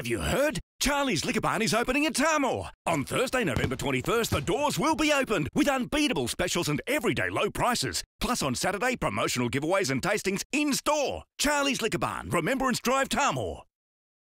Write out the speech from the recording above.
Have you heard? Charlie's Liquor Barn is opening in Tahmoor. On Thursday, November 21st, the doors will be opened with unbeatable specials and everyday low prices. Plus on Saturday, promotional giveaways and tastings in store. Charlie's Liquor Barn, Remembrance Drive, Tahmoor.